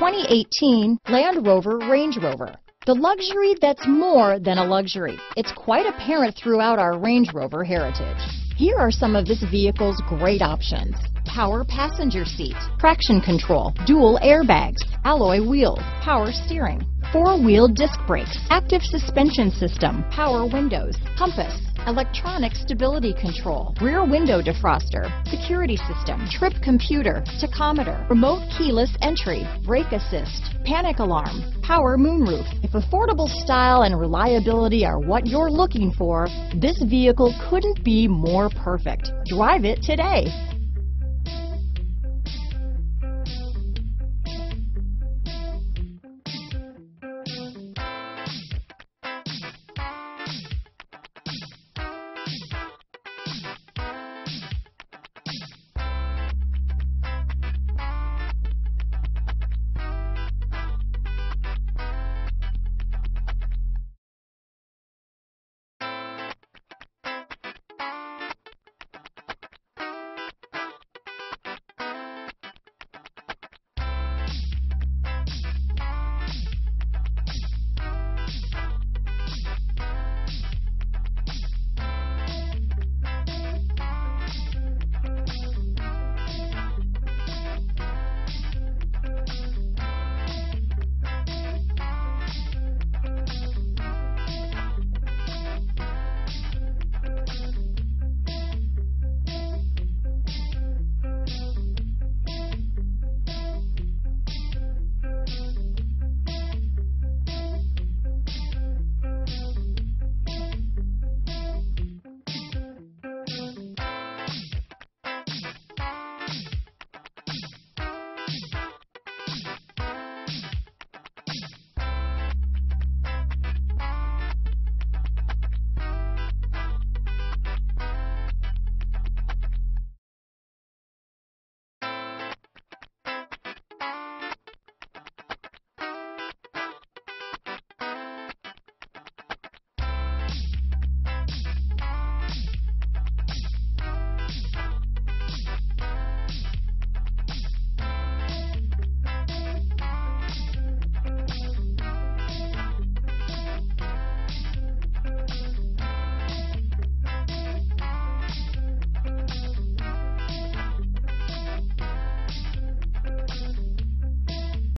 2018 Land Rover Range Rover. The luxury that's more than a luxury. It's quite apparent throughout our Range Rover heritage. Here are some of this vehicle's great options. Power passenger seat, traction control, dual airbags, alloy wheels, power steering, four-wheel disc brakes, active suspension system, power windows, compass, electronic stability control, rear window defroster, security system, trip computer, tachometer, remote keyless entry, brake assist, panic alarm, power moonroof. If affordable style and reliability are what you're looking for, this vehicle couldn't be more perfect. Drive it today.